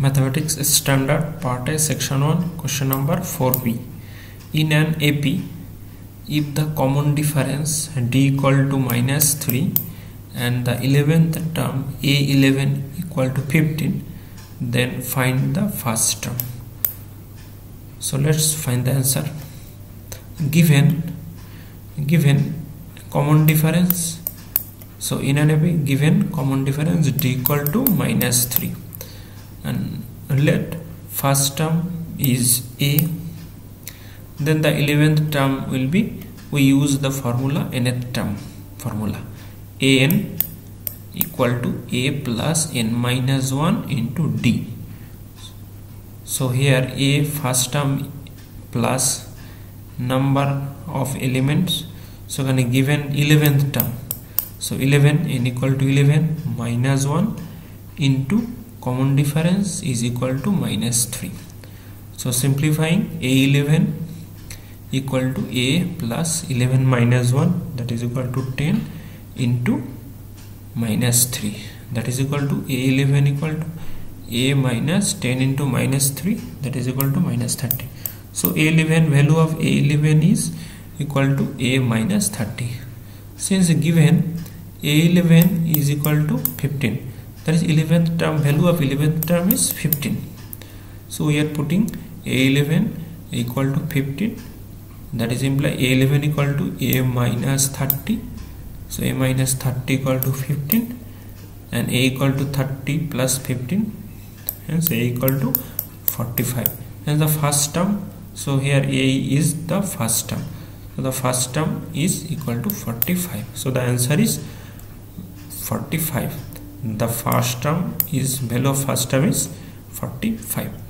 Mathematics Standard. Part A Section 1 Question number 4b In an AP if the common difference d equal to minus 3 and the 11th term a11 equal to 15 then find the first term. So let's find the answer. Given given common difference. So in an AP given common difference d equal to minus 3 let first term is a. Then the 11th term will be we use the formula nth term formula. An equal to a plus n minus 1 into d. So here a first term plus number of elements. So given 11th term so 11 n equal to 11 minus 1 into common difference is equal to minus 3 so simplifying a11 equal to a plus 11 minus 1 that is equal to 10 into minus 3 that is equal to a11 equal to a minus 10 into minus 3 that is equal to minus 30 so a11 value of a11 is equal to a minus 30 since given a11 is equal to 15 that is 11th term value of 11th term is 15 so we are putting a11 equal to 15 that is imply a11 equal to a minus 30 so a minus 30 equal to 15 and a equal to 30 plus 15 hence a equal to 45 and the first term. So here a is the first term. So the first term is equal to 45 so the answer is 45 the first term is of first term is 45